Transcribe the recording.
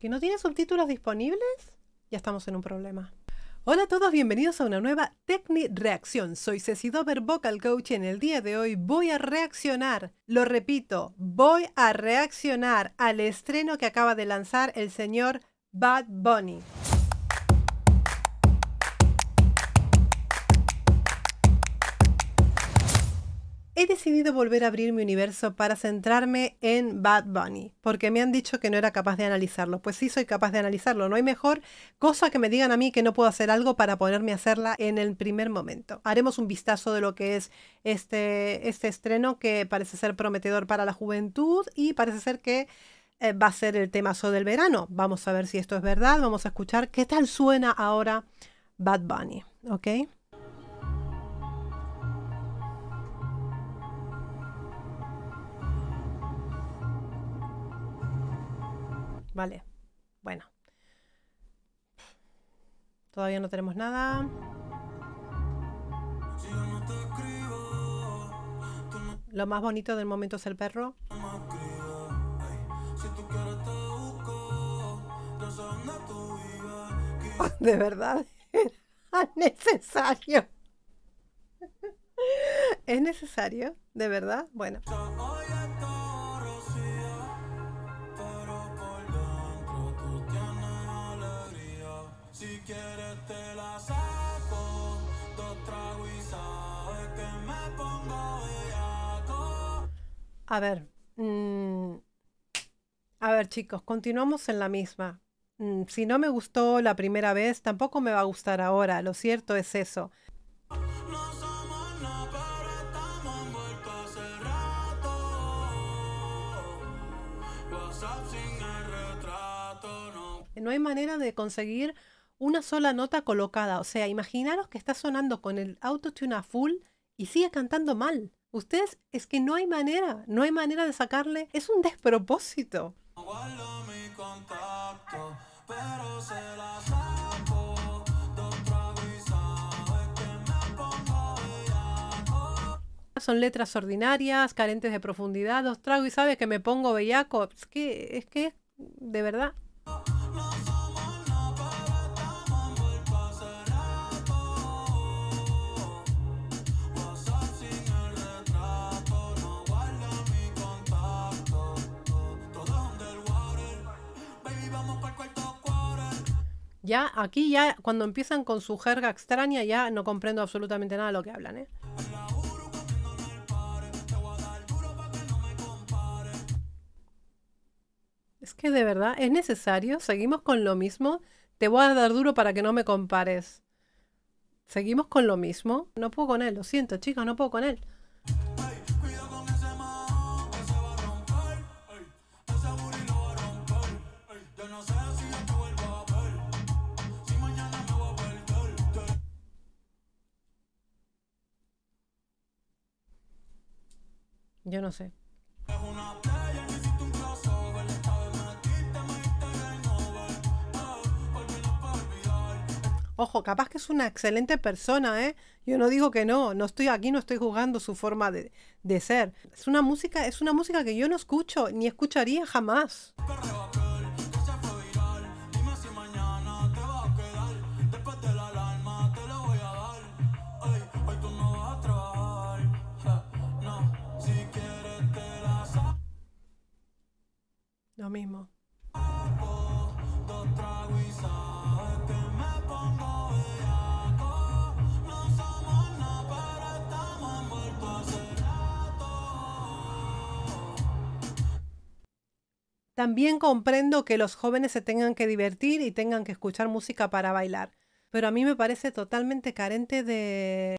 ¿Que no tiene subtítulos disponibles? Ya estamos en un problema. Hola a todos, bienvenidos a una nueva Techni Reacción. Soy Ceci Dover, Vocal Coach y en el día de hoy voy a reaccionar, lo repito, voy a reaccionar al estreno que acaba de lanzar el señor Bad Bunny. He decidido volver a abrir mi universo para centrarme en Bad Bunny, porque me han dicho que no era capaz de analizarlo. Pues sí soy capaz de analizarlo. No hay mejor cosa que me digan a mí que no puedo hacer algo para ponerme a hacerla en el primer momento. Haremos un vistazo de lo que es este, este estreno que parece ser prometedor para la juventud y parece ser que eh, va a ser el temazo del verano. Vamos a ver si esto es verdad. Vamos a escuchar qué tal suena ahora Bad Bunny. ¿Ok? Vale. Bueno. Todavía no tenemos nada. Lo más bonito del momento es el perro. De verdad. Es necesario. ¿Es necesario? ¿De verdad? Bueno. A ver, mm, a ver chicos, continuamos en la misma. Mm, si no me gustó la primera vez, tampoco me va a gustar ahora. Lo cierto es eso. No hay manera de conseguir una sola nota colocada. O sea, imaginaros que está sonando con el autotune a full y sigue cantando mal. Ustedes, es que no hay manera, no hay manera de sacarle. Es un despropósito. Son letras ordinarias, carentes de profundidad. Dos tragos y sabe que me pongo bellaco. Es que, es que, de verdad. Ya, aquí ya, cuando empiezan con su jerga extraña, ya no comprendo absolutamente nada de lo que hablan, ¿eh? Es que de verdad, ¿es necesario? ¿Seguimos con lo mismo? Te voy a dar duro para que no me compares. ¿Seguimos con lo mismo? No puedo con él, lo siento, chicos, no puedo con él. Yo no sé. Ojo, capaz que es una excelente persona, ¿eh? Yo no digo que no, no estoy aquí, no estoy juzgando su forma de, de ser. Es una música, es una música que yo no escucho, ni escucharía jamás. Mismo. También comprendo que los jóvenes se tengan que divertir y tengan que escuchar música para bailar, pero a mí me parece totalmente carente de